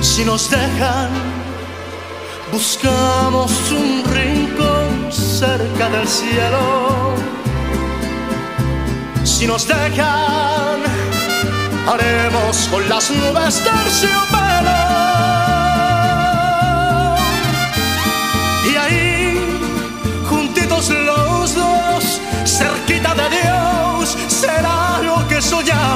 Si nos dejan, buscamos un rincón cerca del cielo. Si nos dejan, haremos con las nubes terciopelo. Y ahí, juntitos los dos, cerquita de Dios, será lo que soñamos